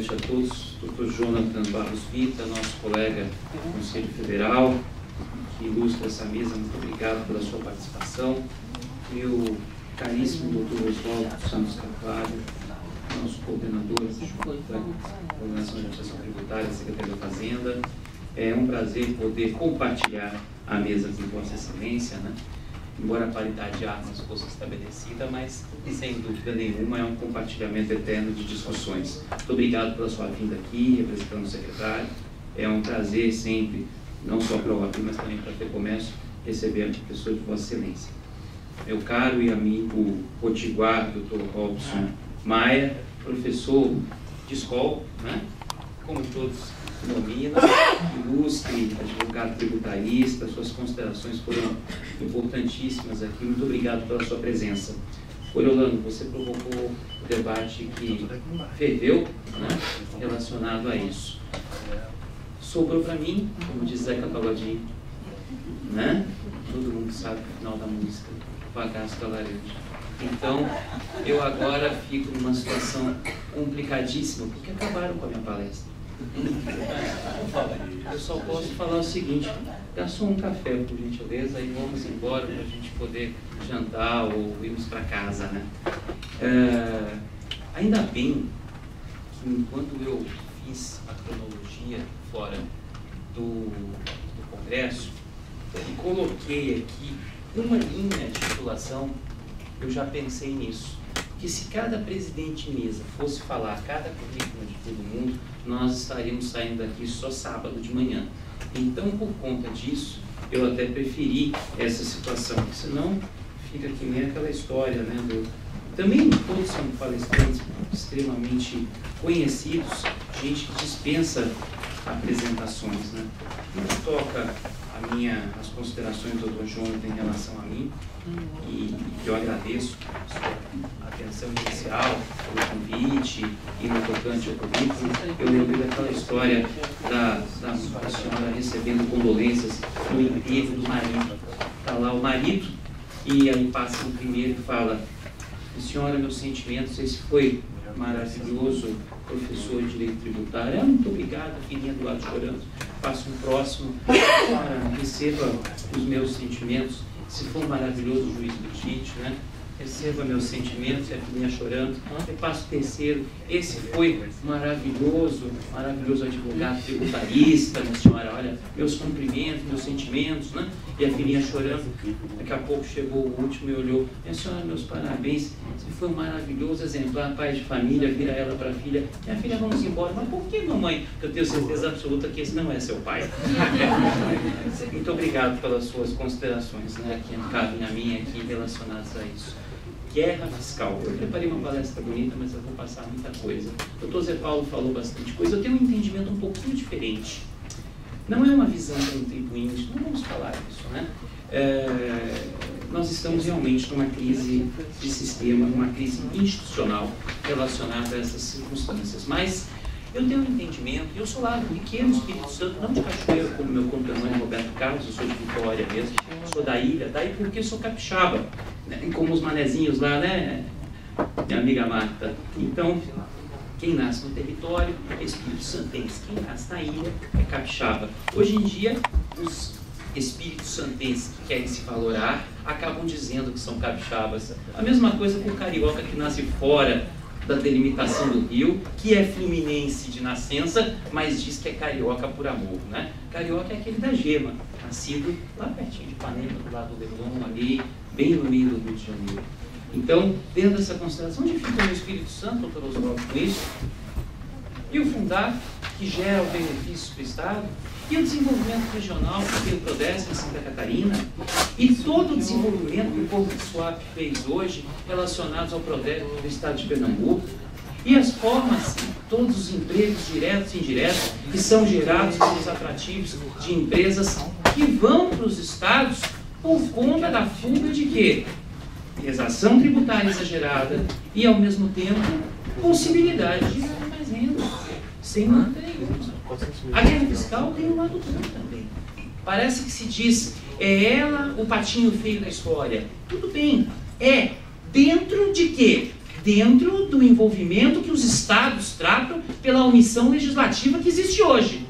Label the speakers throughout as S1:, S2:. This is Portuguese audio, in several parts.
S1: noite a todos. Dr. Jonathan Barros Vita, nosso colega do Conselho Federal, que ilustra essa mesa, muito obrigado pela sua participação. Meu caríssimo Dr. Oswaldo Santos Carvalho, nosso coordenador da Coordenação de Administração Tributária, Secretaria da Fazenda. É um prazer poder compartilhar a mesa com Vossa Excelência, né? Embora a paridade de armas fosse estabelecida, mas sem dúvida nenhuma é um compartilhamento eterno de discussões. Muito obrigado pela sua vinda aqui, representando o secretário. É um prazer sempre, não só para o OAB, mas também para ter comércio, receber a pessoa de Vossa Excelência. Meu caro e amigo potiguar, Dr. Robson Maia, professor de escola, né? como todos Domina, ilustre, advogado tributarista, suas considerações foram importantíssimas aqui. Muito obrigado pela sua presença. Oriolano, você provocou o debate que ferveu né, relacionado a isso. Sobrou para mim, como diz Zeca Pagodinho, né? todo mundo sabe o final da música, bagaço da laranja. Então, eu agora fico numa situação complicadíssima, porque acabaram com a minha palestra. Eu só posso falar o seguinte, garçom um café, por gentileza, e vamos embora para a gente poder jantar ou irmos para casa, né? É, ainda bem que enquanto eu fiz a cronologia fora do, do Congresso e coloquei aqui uma linha de titulação, eu já pensei nisso que se cada presidente mesa fosse falar cada currículo de todo mundo, nós estaríamos saindo daqui só sábado de manhã. Então, por conta disso, eu até preferi essa situação, senão fica que nem aquela história, né? Do... Também todos são palestrantes extremamente conhecidos, gente que dispensa apresentações, né? Não toca minha, as considerações do Dr. Jonathan em relação a mim, e eu agradeço a sua atenção inicial, pelo convite e no tocante ao currículo. Eu lembrei daquela história da, da, da senhora recebendo condolências no enterro do marido. Está lá o marido e aí passa o primeiro e fala, senhora, meus sentimentos, esse foi maravilhoso professor de direito tributário. Ah, muito obrigado, a filhinha do lado chorando. Faço um próximo. Senhora, receba os meus sentimentos. Se for maravilhoso o juiz do Tite, né? Receba meus sentimentos, e a filhinha chorando. Passo o terceiro. Esse foi maravilhoso, maravilhoso advogado tributarista, minha senhora. Olha, meus cumprimentos, meus sentimentos, né? E a filhinha chorando. Daqui a pouco chegou o último e olhou. Minha senhora, meus parabéns. Você foi um maravilhoso exemplar, pai de família. Vira ela para a filha. Minha filha, vamos embora. Mas por que, mamãe? Porque eu tenho certeza absoluta que esse não é seu pai. Muito obrigado pelas suas considerações, né? Que cabem a mim aqui relacionadas a isso guerra fiscal. Eu preparei uma palestra bonita, mas eu vou passar muita coisa. O doutor Zé Paulo falou bastante coisa. Eu tenho um entendimento um pouquinho diferente. Não é uma visão contribuinte, não vamos falar disso, né? É, nós estamos realmente numa crise de sistema, numa crise institucional relacionada a essas circunstâncias. Mas eu tenho um entendimento, eu sou lá do pequeno Espírito Santo, não de Cachoeiro, como meu companheiro Roberto Carlos, eu sou de Vitória mesmo, sou da ilha, daí porque sou capixaba, né? como os manezinhos lá, né, minha amiga Marta. Então, quem nasce no território é Espírito Santense, quem nasce na ilha é capixaba. Hoje em dia, os espíritos santenses que querem se valorar acabam dizendo que são capixabas. A mesma coisa com o carioca que nasce fora da delimitação do Rio, que é fluminense de nascença, mas diz que é carioca por amor. Né? Carioca é aquele da gema, nascido lá pertinho de Ipanema, do lado do Leblon, ali, bem no meio do Rio de Janeiro. Então, dentro dessa consideração, onde fica o Espírito Santo, doutor Oswaldo, com isso? E o fundar, que gera o benefício para o Estado, e o desenvolvimento regional que o Prodesp em Santa Catarina, e todo o desenvolvimento que o Porto de Swap fez hoje relacionados ao Prodesp do Estado de Pernambuco, e as formas, todos os empregos diretos e indiretos que são gerados pelos atrativos de empresas que vão para os estados por conta da fuga de quê? Exação tributária exagerada e, ao mesmo tempo, possibilidade de mais renda, sem manter a guerra fiscal tem um lado bom também. Parece que se diz, é ela o patinho feio da história. Tudo bem, é dentro de quê? Dentro do envolvimento que os estados tratam pela omissão legislativa que existe hoje.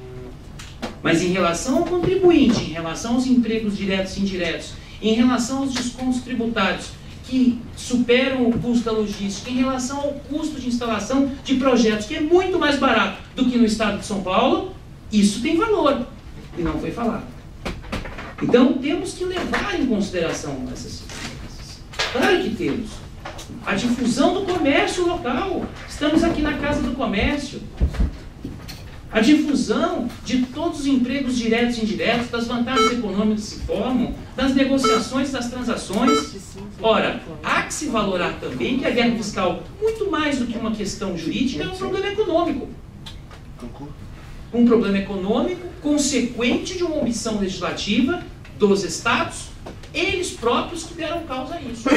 S1: Mas em relação ao contribuinte, em relação aos empregos diretos e indiretos, em relação aos descontos tributários que superam o custo da logística, em relação ao custo de instalação de projetos, que é muito mais barato do que no estado de São Paulo, isso tem valor. E não foi falado. Então temos que levar em consideração essas circunstâncias. Claro que temos. A difusão do comércio local. Estamos aqui na Casa do Comércio. A difusão de todos os empregos diretos e indiretos, das vantagens econômicas que se formam, das negociações, das transações. Ora, há que se valorar também que a guerra fiscal, muito mais do que uma questão jurídica, é um problema econômico. Um problema econômico consequente de uma omissão legislativa dos estados, eles próprios que deram causa a isso.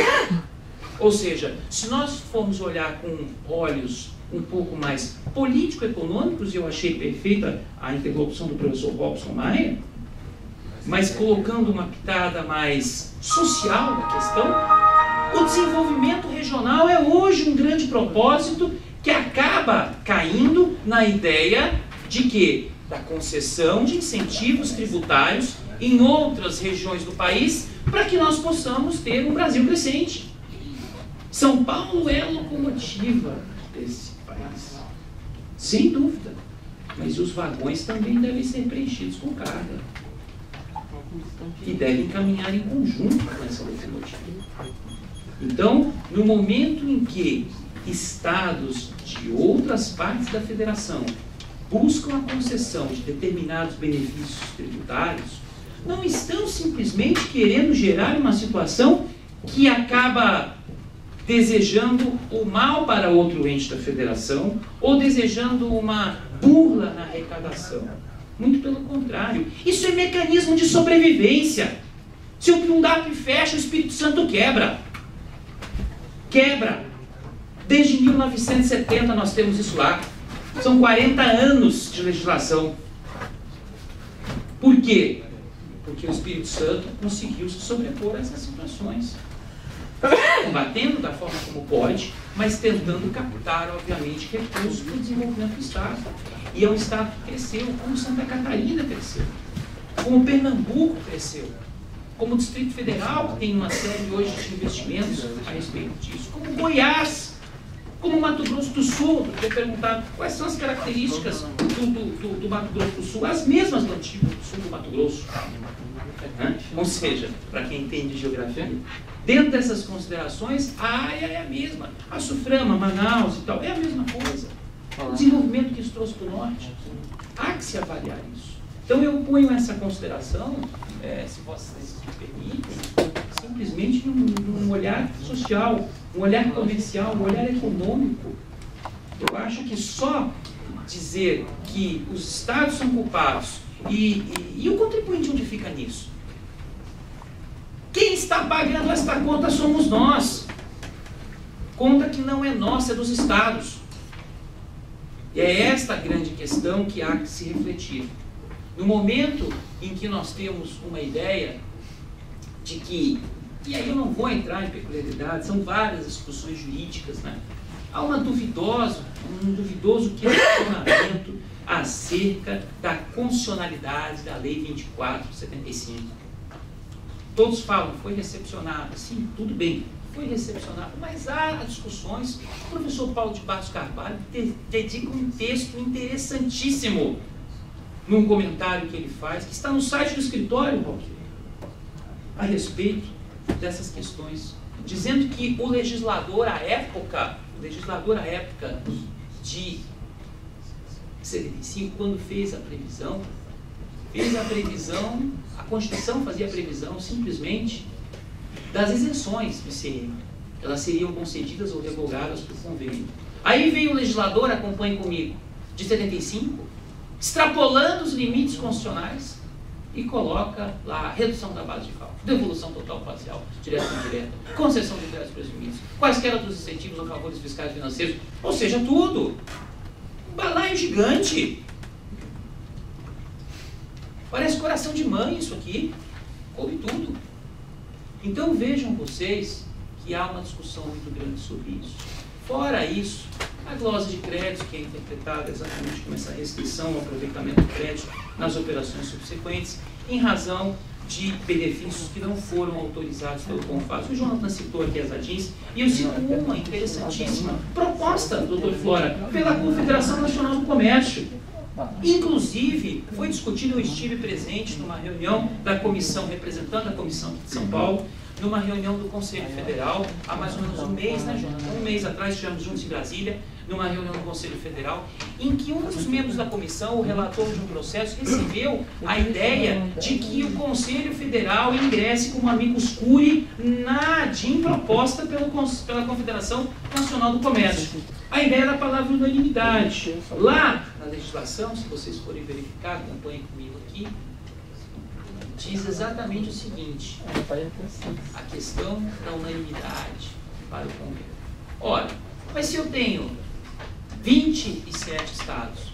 S1: Ou seja, se nós formos olhar com olhos um pouco mais político-econômicos, e eu achei perfeita a interlocução do professor Robson Maia, mas colocando uma pitada mais social na questão, o desenvolvimento regional é hoje um grande propósito que acaba caindo na ideia de que da concessão de incentivos tributários em outras regiões do país para que nós possamos ter um Brasil crescente. São Paulo é a locomotiva desse país, sem dúvida. Mas os vagões também devem ser preenchidos com carga. E devem caminhar em conjunto com essa locomotiva. Então, no momento em que estados de outras partes da federação buscam a concessão de determinados benefícios tributários, não estão simplesmente querendo gerar uma situação que acaba desejando o mal para outro ente da federação ou desejando uma burla na arrecadação. Muito pelo contrário. Isso é mecanismo de sobrevivência. Se o Pundap fecha, o Espírito Santo quebra. Quebra. Desde 1970 nós temos isso lá. São 40 anos de legislação. Por quê? Porque o Espírito Santo conseguiu se sobrepor a essas situações. Combatendo da forma como pode, mas tentando captar, obviamente, recursos para o desenvolvimento do Estado. E é um Estado que cresceu, como Santa Catarina cresceu, como Pernambuco cresceu, como o Distrito Federal, que tem uma série hoje de investimentos a respeito disso, como Goiás, como Mato Grosso do Sul, eu perguntar quais são as características do, do, do, Mato Grosso do Sul, as mesmas do antigo sul do Mato Grosso. Ou seja, para quem entende geografia, dentro dessas considerações, a área é a mesma. A Suframa, Manaus e tal, é a mesma coisa. O desenvolvimento que isso trouxe para o norte, há que se avaliar isso. Então eu ponho essa consideração, é, se vocês me permitem, simplesmente num, num olhar social, um olhar comercial, um olhar econômico. Eu acho que só dizer que os estados são culpados e, e, e, o contribuinte onde fica nisso? Quem está pagando esta conta somos nós. Conta que não é nossa, é dos estados. E é esta grande questão que há que se refletir. No momento em que nós temos uma ideia de que e aí eu não vou entrar em peculiaridade, são várias discussões jurídicas, né? Há uma duvidosa, um duvidoso questionamento acerca da constitucionalidade da Lei 2475. Todos falam, foi recepcionado. Sim, tudo bem, foi recepcionado, mas há discussões. O professor Paulo de Barros Carvalho dedica um texto interessantíssimo num comentário que ele faz, que está no site do escritório, Roque, a respeito dessas questões, dizendo que o legislador à época, o legislador à época de 75, quando fez a previsão, fez a previsão, a Constituição fazia a previsão simplesmente das isenções do ICM. Elas seriam concedidas ou revogadas por convênio. Aí veio o legislador, acompanhe comigo, de 75, extrapolando os limites constitucionais, e coloca lá a redução da base de devolução total parcial, direta ou indireta, concessão de créditos presumidos, quaisquer outros incentivos ou favores fiscais e financeiros, ou seja, tudo. Um balaio gigante. Parece coração de mãe isso aqui. Coube tudo. Então vejam vocês que há uma discussão muito grande sobre isso. Fora isso, a glosa de crédito, que é interpretada exatamente como essa restrição ao aproveitamento do crédito nas operações subsequentes, em razão de benefícios que não foram autorizados pelo CONFAS. O Jonathan citou aqui as ADINs, e eu cito uma interessantíssima proposta, doutor Flora, pela Confederação Nacional do Comércio. Inclusive, foi discutido, eu estive presente numa reunião da comissão, representando a comissão de São Paulo, numa reunião do Conselho Federal, há mais ou menos um mês, né, Um mês atrás, estivemos juntos em Brasília, numa reunião do Conselho Federal, em que um dos membros da comissão, o relator de um processo, recebeu a ideia de que o Conselho Federal ingresse como amicus curi na DIN proposta pelo, pela Confederação Nacional do Comércio. A ideia da palavra unanimidade. Lá na legislação, se vocês forem verificar, acompanhem comigo aqui, diz exatamente o seguinte: a questão da unanimidade para o Congresso. Ora, mas se eu tenho 27 estados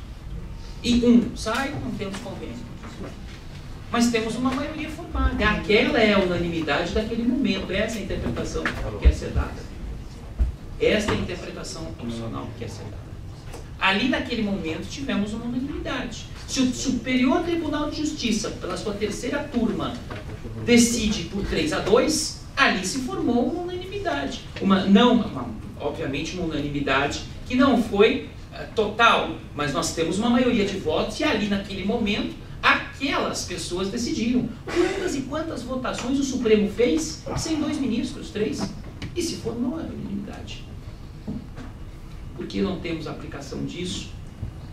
S1: e um sai, não temos convênio. Mas temos uma maioria formada. Aquela é a unanimidade daquele momento. Essa é a interpretação que quer ser dada. Esta é a interpretação opcional que quer ser dada. Ali, naquele momento, tivemos uma unanimidade. Se o Superior Tribunal de Justiça, pela sua terceira turma, decide por 3 a 2, ali se formou uma unanimidade. Uma, não, uma, obviamente, uma unanimidade que não foi uh, total, mas nós temos uma maioria de votos e ali, naquele momento, aquelas pessoas decidiram. Quantas e quantas votações o Supremo fez sem dois ministros, três? E se formou a unanimidade. Por que não temos aplicação disso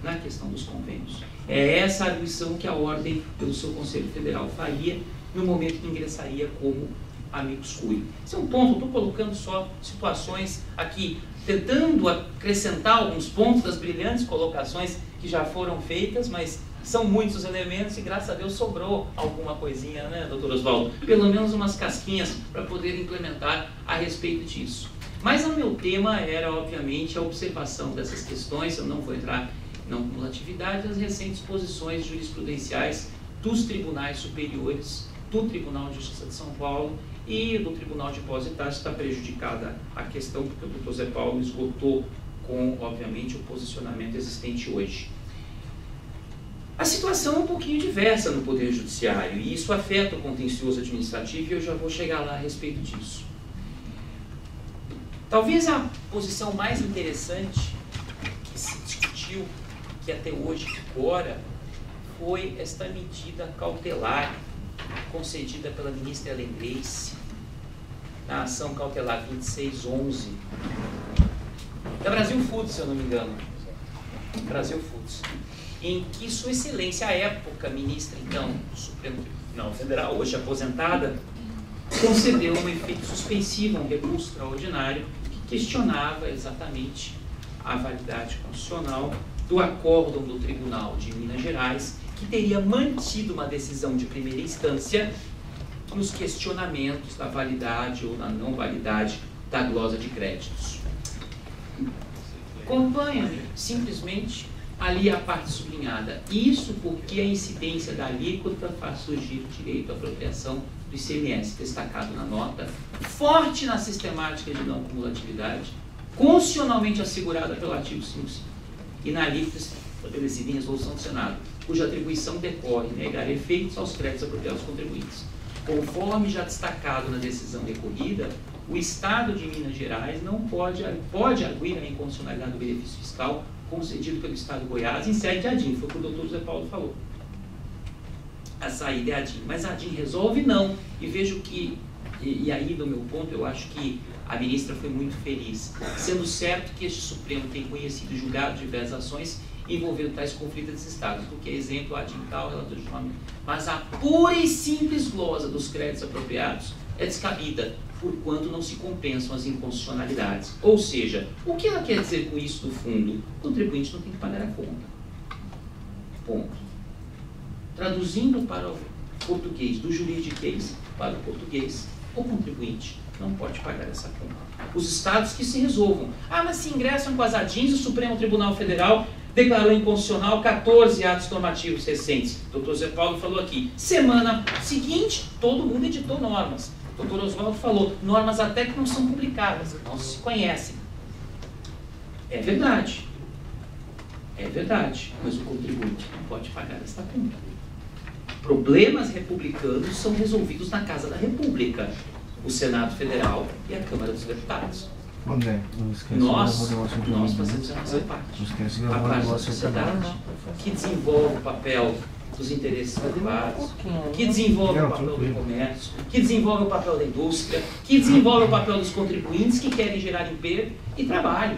S1: na questão dos convênios? É essa a arguição que a ordem pelo seu Conselho Federal faria no momento que ingressaria como amigos cui. Esse é um ponto, estou colocando só situações aqui, tentando acrescentar alguns pontos das brilhantes colocações que já foram feitas, mas são muitos os elementos e graças a Deus sobrou alguma coisinha, né, doutor Oswaldo? Pelo menos umas casquinhas para poder implementar a respeito disso. Mas o meu tema era, obviamente, a observação dessas questões, eu não vou entrar não cumulatividade, as recentes posições jurisprudenciais dos tribunais superiores, do Tribunal de Justiça de São Paulo e do Tribunal de Depositários está prejudicada a questão, porque o doutor Zé Paulo esgotou com, obviamente, o posicionamento existente hoje. A situação é um pouquinho diversa no Poder Judiciário e isso afeta o contencioso administrativo e eu já vou chegar lá a respeito disso. Talvez a posição mais interessante que se discutiu que até hoje fora foi esta medida cautelar concedida pela ministra Ellen Grace na ação cautelar 2611 da Brasil Foods, se eu não me engano. Brasil Foods. Em que Sua Excelência, à época, ministra então do Supremo Tribunal Federal, hoje aposentada, concedeu um efeito suspensivo, um recurso extraordinário, que questionava exatamente a validade constitucional do acórdão do Tribunal de Minas Gerais, que teria mantido uma decisão de primeira instância nos questionamentos da validade ou da não validade da glosa de créditos. Acompanha simplesmente ali a parte sublinhada. Isso porque a incidência da alíquota faz surgir direito à apropriação do ICMS, destacado na nota, forte na sistemática de não cumulatividade, constitucionalmente assegurada pelo artigo 55 e na alíquota estabelecida em resolução do Senado, cuja atribuição decorre negar efeitos aos créditos apropriados aos contribuintes. Conforme já destacado na decisão recorrida, o Estado de Minas Gerais não pode, pode arguir a inconstitucionalidade do benefício fiscal concedido pelo Estado de Goiás em sede de ADIM, foi o que o doutor José Paulo falou. A saída é ADIM, mas a ADIM resolve não, e vejo que, e, e aí do meu ponto, eu acho que a ministra foi muito feliz, sendo certo que este Supremo tem conhecido e julgado diversas ações envolvendo tais conflitos dos estados, do que exemplo a tal relator de nome. Mas a pura e simples glosa dos créditos apropriados é descabida, porquanto não se compensam as inconstitucionalidades. Ou seja, o que ela quer dizer com isso, no fundo? O contribuinte não tem que pagar a conta. Ponto. Traduzindo para o português, do juridiquês para o português, o contribuinte não pode pagar essa conta. Os estados que se resolvam. Ah, mas se ingressam com as ADINs, o Supremo Tribunal Federal declarou inconstitucional 14 atos normativos recentes. O doutor Zé Paulo falou aqui. Semana seguinte, todo mundo editou normas. O doutor Oswaldo falou, normas até que não são publicadas, não se conhecem. É verdade. É verdade. Mas o contribuinte não pode pagar esta conta. Problemas republicanos são resolvidos na Casa da República, o Senado Federal e a Câmara dos Deputados.
S2: André, não esquece
S1: Nós, nós
S2: né?
S1: fazemos a nossa parte.
S2: Não esquece de
S1: A parte da sociedade que desenvolve o papel dos interesses privados, que desenvolve o papel do comércio, que desenvolve o papel da indústria, que desenvolve o papel dos contribuintes que querem gerar emprego e trabalho.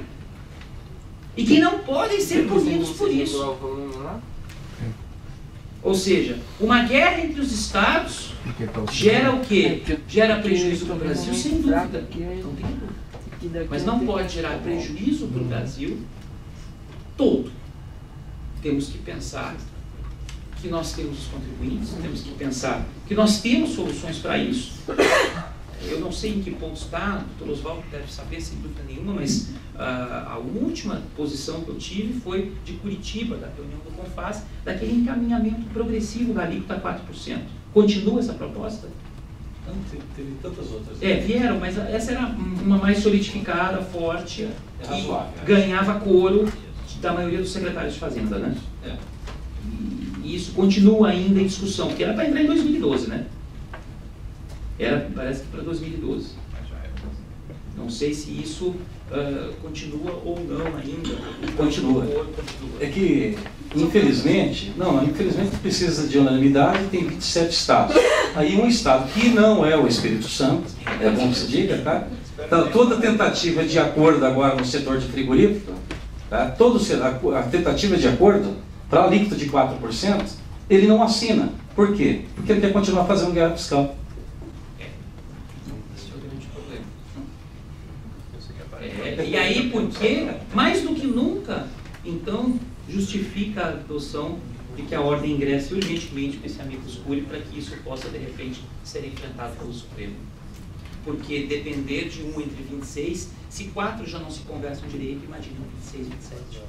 S1: E que não podem ser punidos por isso. Ou seja, uma guerra entre os estados
S2: tá
S1: gera o quê?
S3: É,
S1: Gera prejuízo para o Brasil,
S3: é
S1: sem dúvida.
S3: é-
S1: Não tem dúvida. Mas não pode gerar prejuízo para o Brasil todo. Temos que pensar que nós temos os contribuintes, temos que pensar que nós temos soluções para isso. Eu não sei em que ponto está, o doutor Oswaldo deve saber sem dúvida nenhuma, mas ah, a última posição que eu tive foi de Curitiba, da reunião do CONFAS, daquele encaminhamento progressivo da alíquota a 4%. Continua essa proposta?
S4: Não, teve, teve tantas outras.
S1: É, vieram, mas essa era uma mais solidificada, forte,
S4: É
S1: que
S4: razoável, é.
S1: ganhava coro da maioria dos secretários de Fazenda, né?
S4: É.
S1: E isso continua ainda em discussão, porque era para entrar em 2012, né? Era, parece que para 2012. Não sei se isso ah, continua ou não ainda.
S4: Continua. É que, infelizmente, não, infelizmente precisa de unanimidade tem 27 estados. Aí um estado que não é o Espírito Santo, é bom que se diga, tá? Então, toda tentativa de acordo agora no setor de frigorífico, tá? Todo, a, a tentativa de acordo para a alíquota de 4%, ele não assina. Por quê? Porque ele quer continuar fazendo guerra fiscal.
S1: Esse é o grande problema. É, e aí, porque, mais do que nunca, então, justifica a adoção de que a ordem ingresse urgentemente com esse amicus curiae para que isso possa, de repente, ser enfrentado pelo Supremo. Porque depender de um entre 26, se quatro já não se conversam direito, imagina um 26, 27.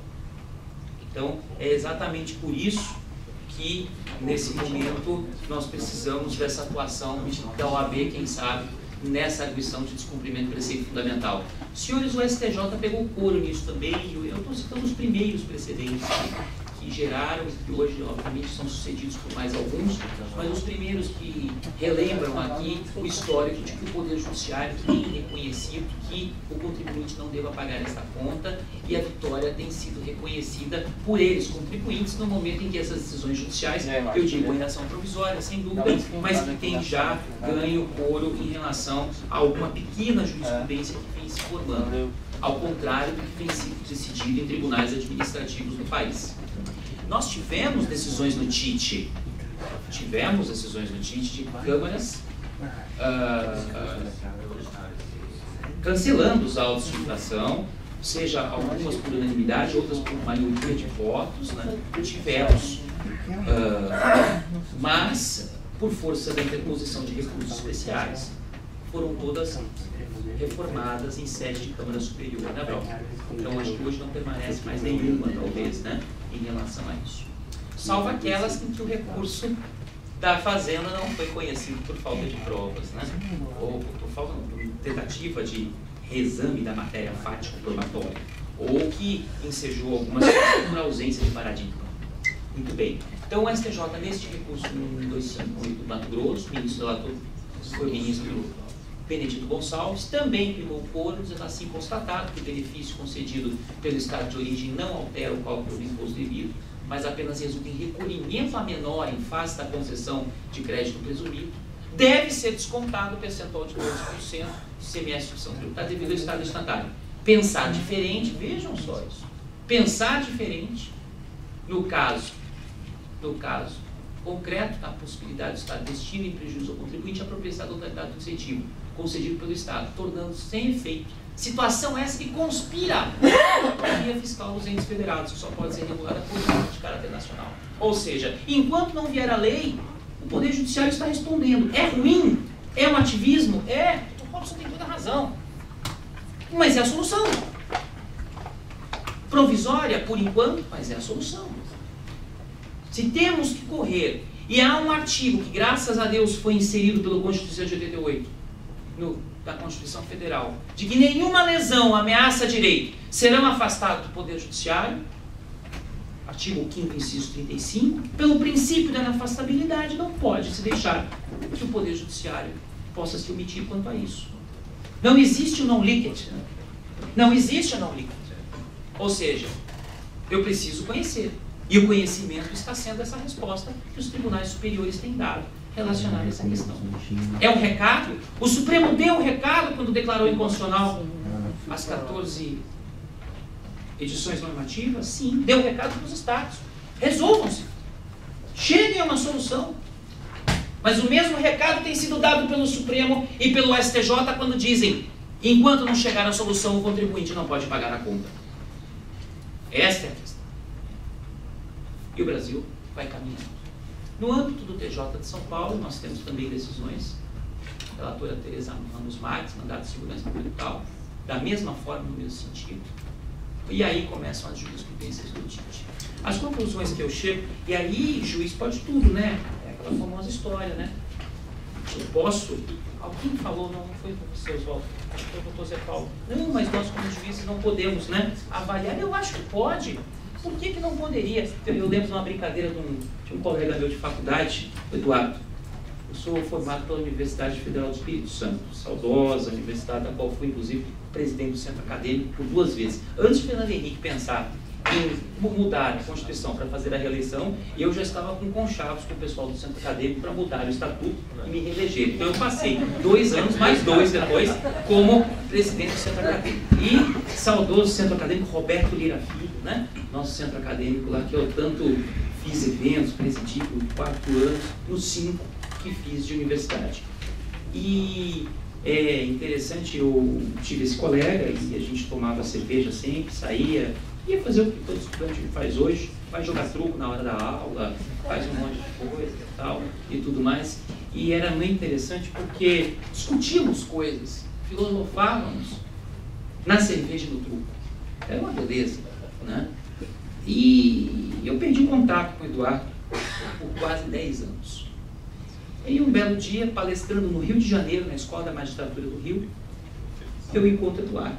S1: Então, é exatamente por isso que, nesse momento, nós precisamos dessa atuação da OAB, quem sabe, nessa arguição de descumprimento do preceito fundamental. Senhores, o STJ pegou couro nisso também, eu estou citando os primeiros precedentes que, geraram, que hoje, obviamente, são sucedidos por mais alguns, mas os primeiros que relembram aqui o histórico de que o Poder Judiciário tem reconhecido que o contribuinte não deva pagar esta conta e a vitória tem sido reconhecida por eles, contribuintes, no momento em que essas decisões judiciais, eu digo em ação provisória, sem dúvida, mas que tem já ganho couro em relação a alguma pequena jurisprudência que vem se formando, ao contrário do que vem sido decidido em tribunais administrativos no país. Nós tivemos decisões no TIT, tivemos decisões no TIT de câmaras ah, ah, cancelando os autos de infração, seja algumas por unanimidade, outras por maioria de votos, né? tivemos. Ah, mas, por força da interposição de recursos especiais, foram todas reformadas em sede de Câmara Superior, né, Bel? Então, acho que hoje não permanece mais nenhuma, talvez, né, em relação a isso. Salvo aquelas em que o recurso da Fazenda não foi conhecido por falta de provas, né? Ou por falta por tentativa de reexame da matéria fática probatória, ou que ensejou algumas coisas por ausência de paradigma. Muito bem. Então, o STJ, neste recurso 1258 do Mato Grosso, o ministro relator foi o ministro Benedito Gonçalves, também primou coro, dizendo assim constatado que o benefício concedido pelo Estado de origem não altera o cálculo do imposto devido, mas apenas resulta em recolhimento a menor em face da concessão de crédito presumido, deve ser descontado o percentual de 12% de CMS de São tributária devido ao Estado destinatário. Pensar diferente, vejam só isso. Pensar diferente, no caso, no caso concreto, na possibilidade do Estado destino em prejuízo ao contribuinte a apropriação da totalidade do incentivo concedido pelo Estado, tornando sem efeito situação essa que conspira a via fiscal dos entes federados, que só pode ser regulada por lei de caráter nacional. Ou seja, enquanto não vier a lei, o Poder Judiciário está respondendo. É ruim? É um ativismo? É. O Robson tem toda a razão. Mas é a solução. Provisória, por enquanto, mas é a solução. Se temos que correr, e há um artigo que, graças a Deus, foi inserido pela Constituição de 88, no, da Constituição Federal de que nenhuma lesão ameaça direito serão afastados do Poder Judiciário, artigo 5 inciso 35, pelo princípio da inafastabilidade, não pode se deixar que o Poder Judiciário possa se omitir quanto a isso. Não existe o não liquid. Não existe o não liquid. Ou seja, eu preciso conhecer. E o conhecimento está sendo essa resposta que os tribunais superiores têm dado relacionada a essa questão. É um recado? O Supremo deu um recado quando declarou inconstitucional as 14 edições normativas? Sim, deu um recado para os estados. Resolvam-se. Cheguem a uma solução. Mas o mesmo recado tem sido dado pelo Supremo e pelo STJ quando dizem: enquanto não chegar a solução, o contribuinte não pode pagar a conta. Esta é a questão. E o Brasil vai caminhando. No âmbito do TJ de São Paulo, nós temos também decisões, relatora Tereza Ramos Marques, mandado de segurança ambiental, da mesma forma, no mesmo sentido. E aí começam as jurisprudências do TIT. As conclusões que eu chego, e aí juiz pode tudo, né? É aquela famosa história, né? Eu posso. Alguém falou, não, não foi você, Oswaldo, acho que foi o doutor Zé Paulo. Não, mas nós, como juízes, não podemos, né? Avaliar. Eu acho que pode. Por que, que não poderia? Eu lembro de uma brincadeira de um, de um colega meu de faculdade, Eduardo. Eu sou formado pela Universidade Federal do Espírito Santo, saudosa universidade, da qual fui, inclusive, presidente do centro acadêmico por duas vezes. Antes de Fernando Henrique pensar em mudar a Constituição para fazer a reeleição, eu já estava com conchavos com o pessoal do centro acadêmico para mudar o estatuto e me reeleger. Então eu passei dois anos, mais dois depois, como presidente do centro acadêmico. E saudoso centro acadêmico Roberto Lira Filho, né? nosso centro acadêmico lá, que eu tanto fiz eventos, presidi por quatro anos, nos cinco que fiz de universidade. E é interessante, eu tive esse colega e a gente tomava cerveja sempre, saía, ia fazer o que todo estudante faz hoje, vai jogar truco na hora da aula, faz um monte de coisa e tal, e tudo mais. E era muito interessante porque discutíamos coisas, filosofávamos na cerveja e no truco. Era uma beleza, né? E eu perdi contato com o Eduardo por quase 10 anos. E um belo dia, palestrando no Rio de Janeiro, na Escola da Magistratura do Rio, eu encontro Eduardo,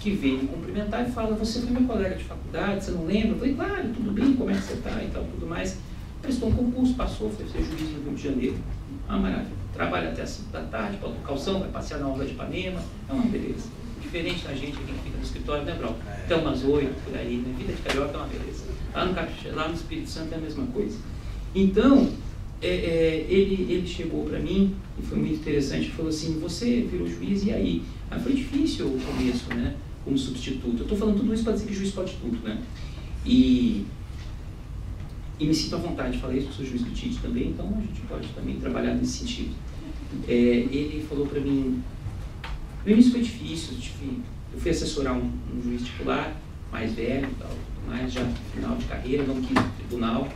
S1: que veio me cumprimentar e fala, você foi meu colega de faculdade, você não lembra? Eu falei, claro, tudo bem, como é que você está e tal, tudo mais. Prestou um concurso, passou, foi ser juiz no Rio de Janeiro. Uma maravilha. Trabalha até as 5 da tarde, bota o calção, vai passear na onda de Ipanema, é uma beleza. Diferente da gente aqui que fica no escritório, né, Brau? Até umas 8 por aí, né? Vida de carioca é uma beleza. Lá no, lá no Espírito Santo é a mesma coisa. Então, é, é, ele, ele chegou para mim e foi muito interessante, falou assim, você virou juiz e aí? Ah, foi difícil o começo, né, como substituto. Eu estou falando tudo isso para dizer que juiz pode tudo, né? E, e me sinto à vontade, falei isso, sou juiz do TIT também, então a gente pode também trabalhar nesse sentido. É, ele falou para mim, no início foi difícil, eu fui assessorar um, um juiz titular, mais velho, tal, mais já final de carreira, não quis tribunal,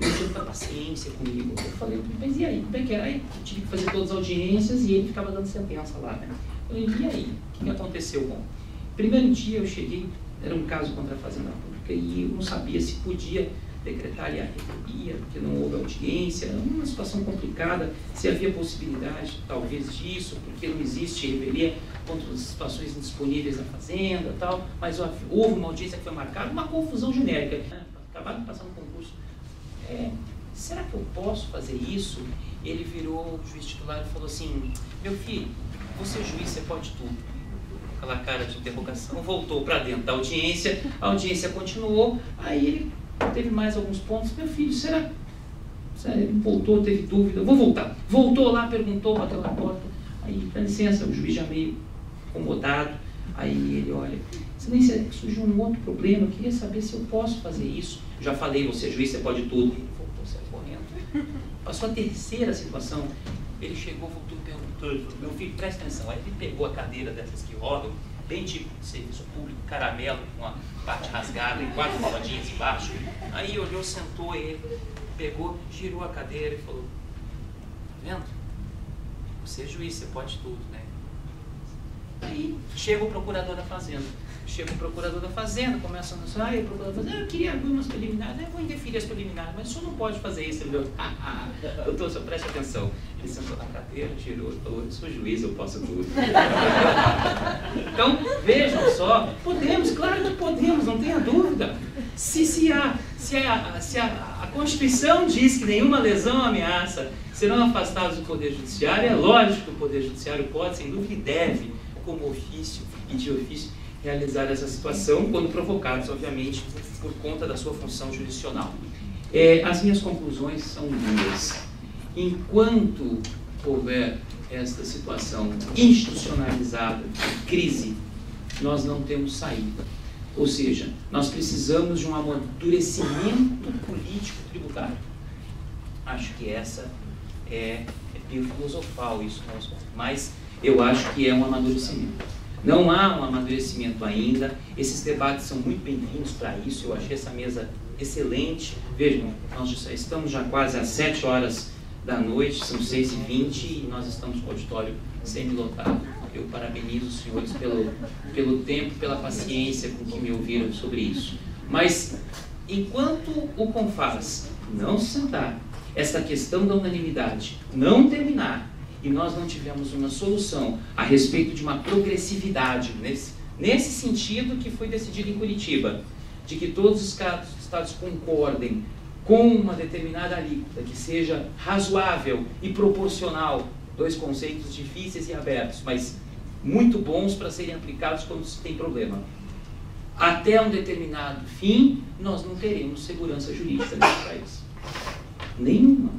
S1: não tinha tanta paciência comigo. Eu falei, mas e aí, como é que era? Aí tive que fazer todas as audiências e ele ficava dando sentença lá, né? Eu falei, e aí, o que aconteceu? Bom, primeiro dia eu cheguei, era um caso contra a Fazenda Pública e eu não sabia se podia decretar ali a revelia, porque não houve audiência, era uma situação complicada, se havia possibilidade, talvez, disso, porque não existe revelia contra as situações indisponíveis na Fazenda tal, mas houve uma audiência que foi marcada, uma confusão genérica. Né? Acabaram passando concurso é, será que eu posso fazer isso? Ele virou o juiz titular e falou assim, meu filho, você juiz, você pode tudo. Aquela cara de interrogação, voltou para dentro da audiência, a audiência continuou, aí ele teve mais alguns pontos, meu filho, será? Ele voltou, teve dúvida, vou voltar. Voltou lá, perguntou, bateu na porta, aí, dá licença, o juiz já meio incomodado, aí ele olha, excelência, surgiu um outro problema, eu queria saber se eu posso fazer isso. Já falei, você é juiz, você pode tudo. Ele voltou, saiu correndo. Passou a terceira situação. Ele chegou, voltou e perguntou, meu filho, presta atenção. Aí ele pegou a cadeira dessas que rodam, bem tipo de serviço público, caramelo, com a parte rasgada e quatro rodinhas embaixo. Aí olhou, sentou ele, pegou, girou a cadeira e falou, tá vendo? Você é juiz, você pode tudo, né? Aí chega o procurador da fazenda. chega o procurador da Fazenda, começa a anunciar, ah, o procurador da Fazenda, eu queria algumas preliminares, eu vou indeferir as preliminares, mas o senhor não pode fazer isso. Falou, ah, ah, doutor, senhor preste atenção. Ele sentou na cadeira, tirou, falou, eu sou juiz, eu posso tudo. então, vejam só, podemos, claro que podemos, não tenha dúvida. Se, se, a, se, a, se a, a Constituição diz que nenhuma lesão ameaça serão afastados do Poder Judiciário, é lógico que o Poder Judiciário pode, sem dúvida, e deve, como ofício e de ofício, realizar essa situação, quando provocados, obviamente, por conta da sua função jurisdicional. É, as minhas conclusões são duas. Enquanto houver esta situação institucionalizada crise, nós não temos saída. Ou seja, nós precisamos de um amadurecimento político tributário. Acho que essa é, é filosofal isso, mas eu acho que é um amadurecimento. Não há um amadurecimento ainda. Esses debates são muito bem-vindos para isso. Eu achei essa mesa excelente. Vejam, nós estamos já quase às 7 horas da noite, são 6h20 e nós estamos com o auditório semi-lotado. Eu parabenizo os senhores pelo, pelo tempo, pela paciência com que me ouviram sobre isso. Mas, enquanto o CONFAS não se sentar, essa questão da unanimidade não terminar, e nós não tivemos uma solução a respeito de uma progressividade, nesse, nesse sentido que foi decidido em Curitiba, de que todos os estados concordem com uma determinada alíquota que seja razoável e proporcional, dois conceitos difíceis e abertos, mas muito bons para serem aplicados quando se tem problema. Até um determinado fim, nós não teremos segurança jurídica nesse país. Nenhuma.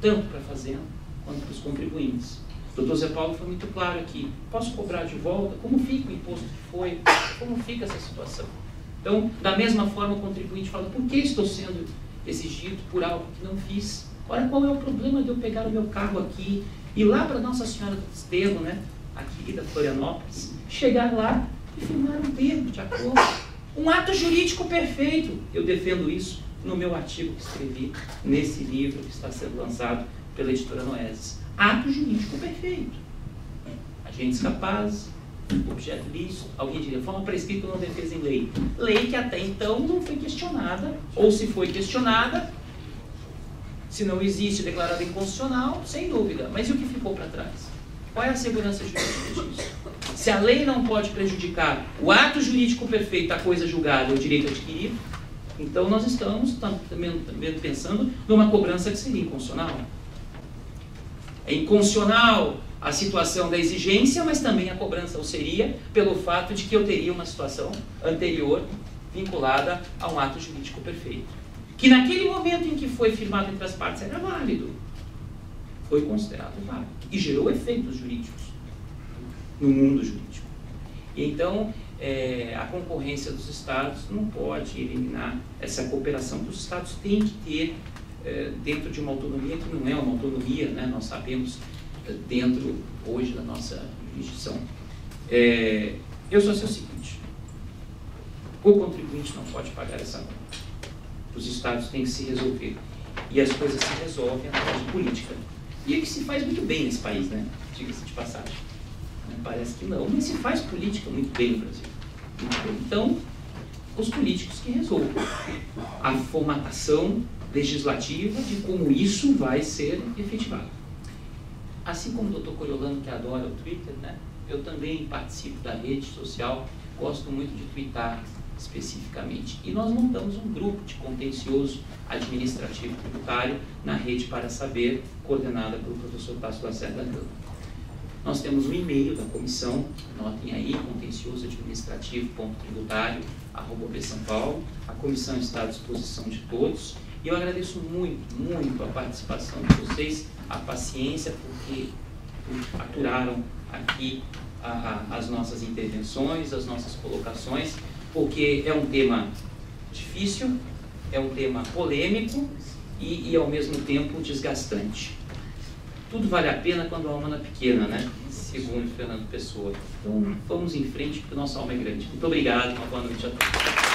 S1: Tanto para a Fazenda quanto para os contribuintes. O doutor Zé Paulo foi muito claro aqui. Posso cobrar de volta? Como fica o imposto que foi? Como fica essa situação? Então, da mesma forma, o contribuinte fala, por que estou sendo exigido por algo que não fiz? Olha qual é o problema de eu pegar o meu carro aqui, ir lá para Nossa Senhora do Desterro, né? aqui da Florianópolis, chegar lá e firmar um termo de acordo. Um ato jurídico perfeito. Eu defendo isso no meu artigo que escrevi nesse livro que está sendo lançado pela editora Noeses. Ato jurídico perfeito. Agentes capazes, objeto lícito, alguém diria, forma prescrita não defesa em lei. Lei que até então não foi questionada, ou se foi questionada, se não existe declarada inconstitucional, sem dúvida. Mas e o que ficou para trás? Qual é a segurança jurídica disso? Se a lei não pode prejudicar o ato jurídico perfeito, a coisa julgada, o direito adquirido, então nós estamos também pensando numa cobrança que seria inconstitucional. É inconstitucional a situação da exigência, mas também a cobrança o seria pelo fato de que eu teria uma situação anterior vinculada a um ato jurídico perfeito. Que naquele momento em que foi firmado entre as partes era válido. Foi considerado válido. E gerou efeitos jurídicos no mundo jurídico. Então, é, a concorrência dos Estados não pode eliminar essa cooperação que os Estados têm que ter é, dentro de uma autonomia que não é uma autonomia, né, nós sabemos, é, dentro hoje da nossa jurisdição. É, eu só sei o seguinte: o contribuinte não pode pagar essa conta. Os estados têm que se resolver. E as coisas se resolvem através de política. E é que se faz muito bem nesse país, né? Diga-se de passagem. Parece que não, mas se faz política muito bem no Brasil. Então, os políticos que resolvam. A formatação legislativa de como isso vai ser efetivado. Assim como o doutor Coriolano, que adora o Twitter, né, eu também participo da rede social, gosto muito de twittar especificamente. E nós montamos um grupo de contencioso administrativo tributário na rede para saber, coordenada pelo professor Tasso Lacerda Gama. Nós temos um e-mail da comissão, notem aí, contencioso administrativo tributário, arroba. A comissão está à disposição de todos e eu agradeço muito, muito a participação de vocês, a paciência, porque aturaram aqui as nossas intervenções, as nossas colocações, porque é um tema difícil, é um tema polêmico e ao mesmo tempo desgastante. Tudo vale a pena quando a alma é pequena, né? Segundo Fernando Pessoa. Então vamos em frente, porque nossa alma é grande. Muito obrigado, uma boa noite a todos.